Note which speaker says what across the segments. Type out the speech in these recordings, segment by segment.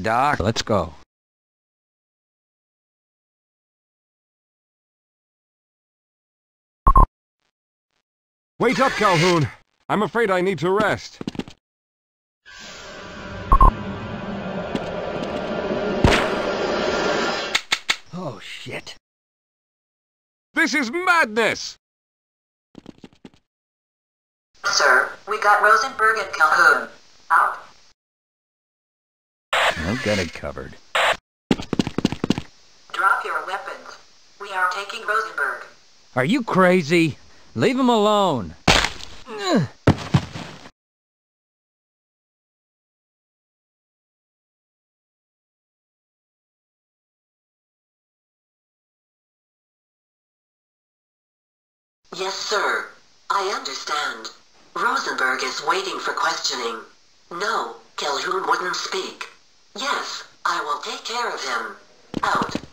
Speaker 1: Doc, let's go.
Speaker 2: Wait up, Calhoun. I'm afraid I need to rest.
Speaker 1: Oh, shit.
Speaker 2: This is madness!
Speaker 3: Sir, we got Rosenberg and Calhoun. Out.
Speaker 1: I've got it covered.
Speaker 3: Drop your weapons. We are taking Rosenberg.
Speaker 1: Are you crazy? Leave him alone.
Speaker 3: Yes, sir. I understand. Rosenberg is waiting for questioning. No, Calhoun wouldn't speak. Yes, I will take care of him. Out.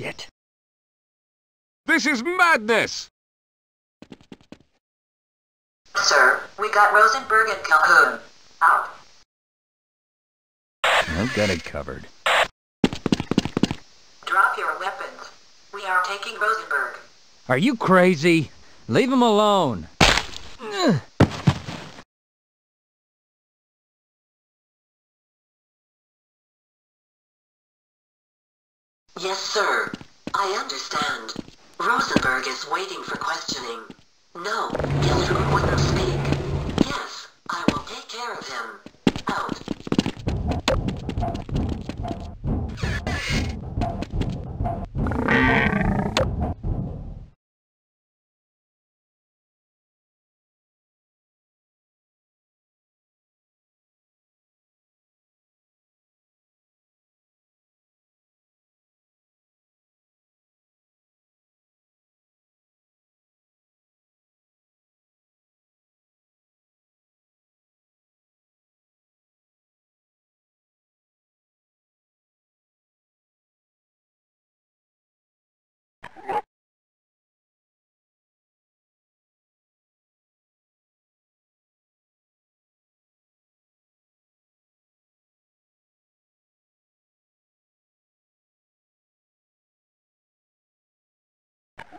Speaker 1: Shit.
Speaker 2: This is madness!
Speaker 3: Sir, we got Rosenberg and Calhoun. Out.
Speaker 1: I've got it covered.
Speaker 3: Drop your weapons. We are taking Rosenberg.
Speaker 1: Are you crazy? Leave him alone.
Speaker 3: Yes, sir. I understand. Rosenberg is waiting for questioning. No, Calhoun wouldn't speak. Yes, I will take care of him.
Speaker 4: Nuts.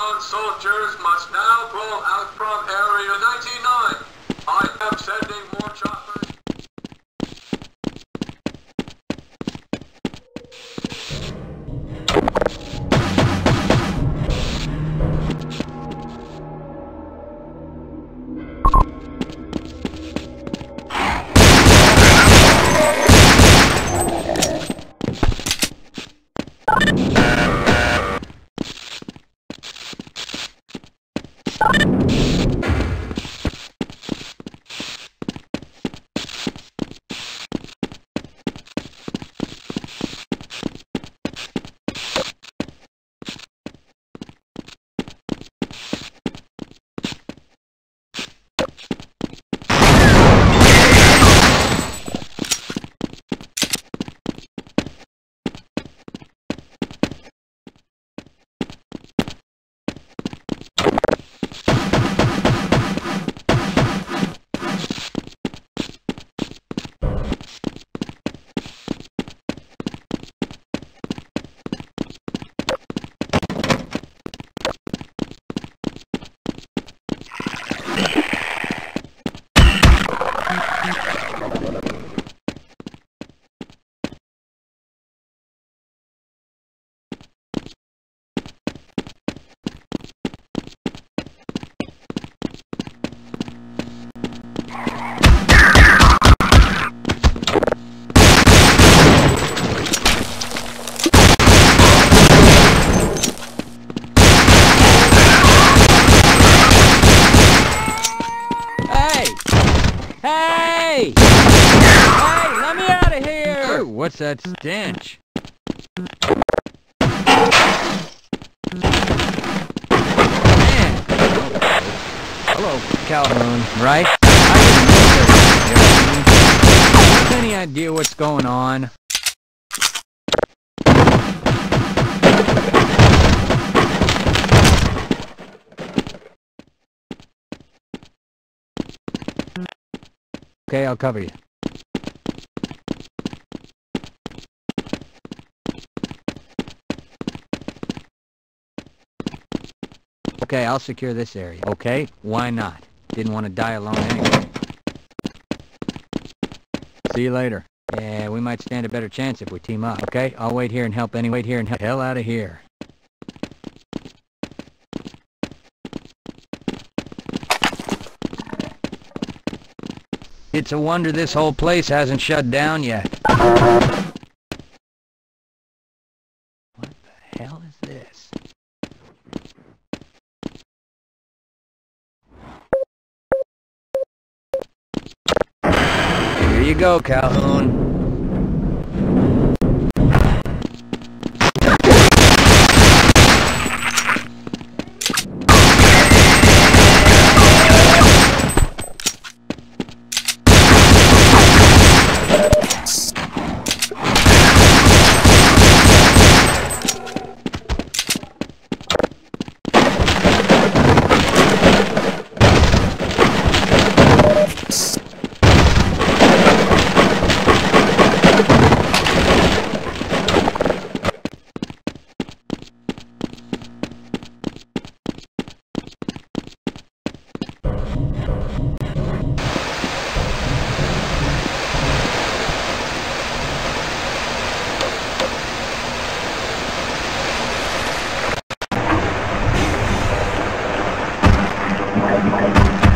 Speaker 4: Soldiers must now pull out from Area 99. I am sending more choppers.
Speaker 1: What's that stench? Man! Hello, Calhoun, right? I. Have any idea what's going on? Okay, I'll cover you. Okay, I'll secure this area. Okay, why not? Didn't want to die alone anyway. See you later. Yeah, we might stand a better chance if we team up. Okay, I'll wait here and help any wait here and help hell out of here. It's a wonder this whole place hasn't shut down yet. What the hell is this? Here you go, Calhoun. Oh my god.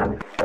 Speaker 1: Amen.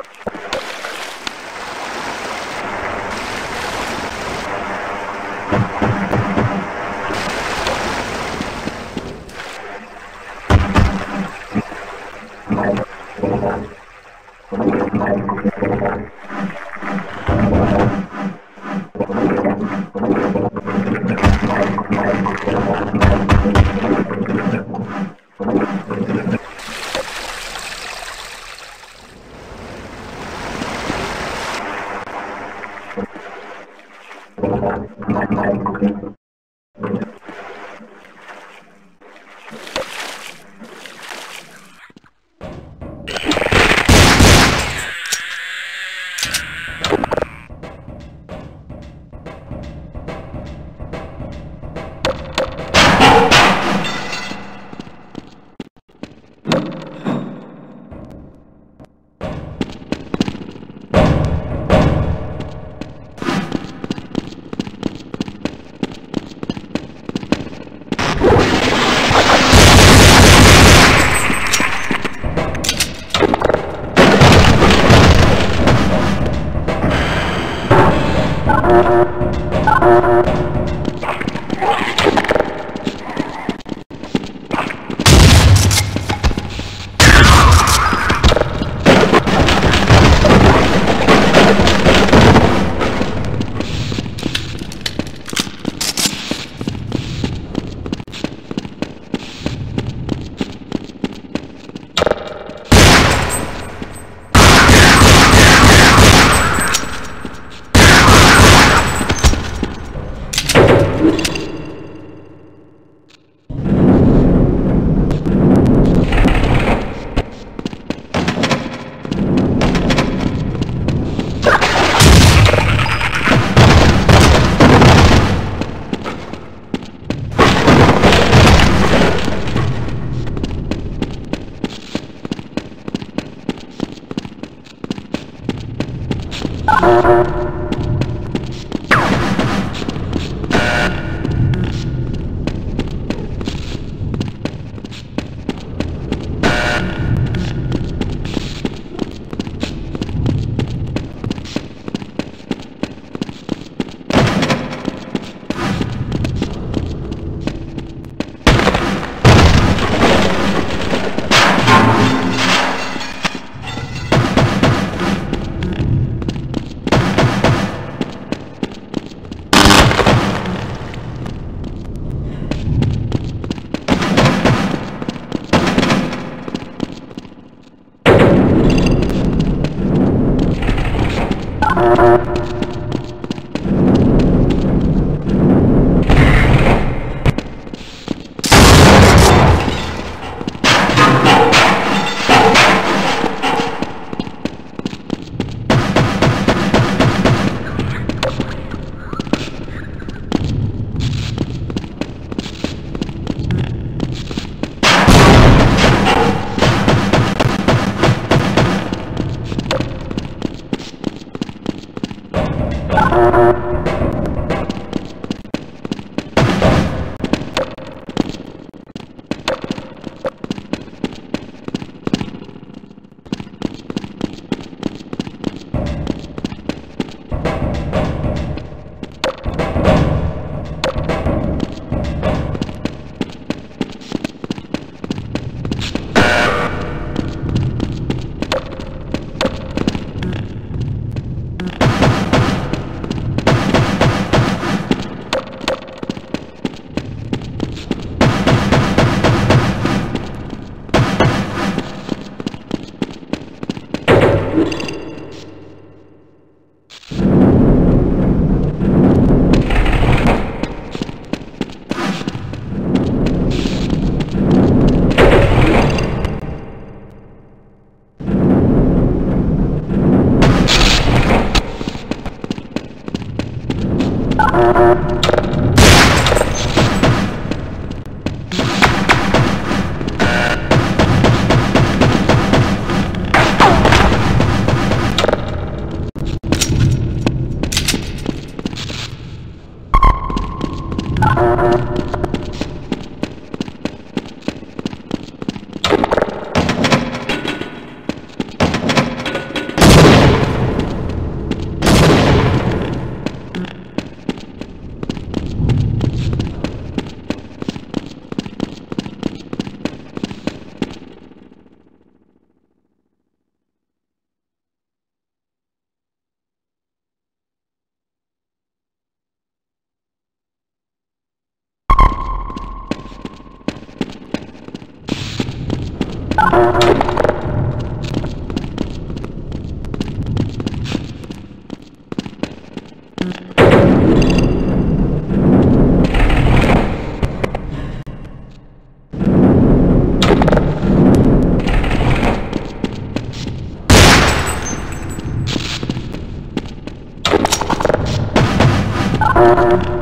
Speaker 5: Música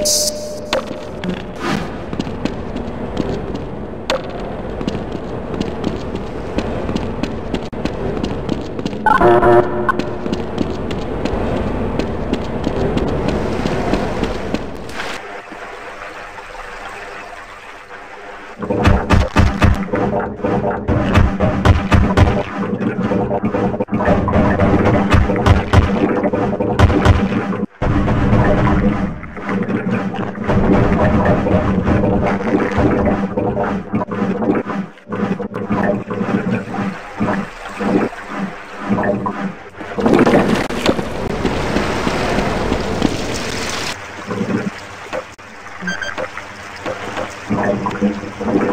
Speaker 5: you uh, You.